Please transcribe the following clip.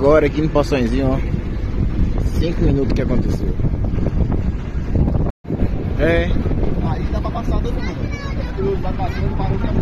agora aqui no Poçõezinho, ó. Cinco minutos que aconteceu. É. Aí dá pra passar todo mundo. Vai passando, parou de caminho.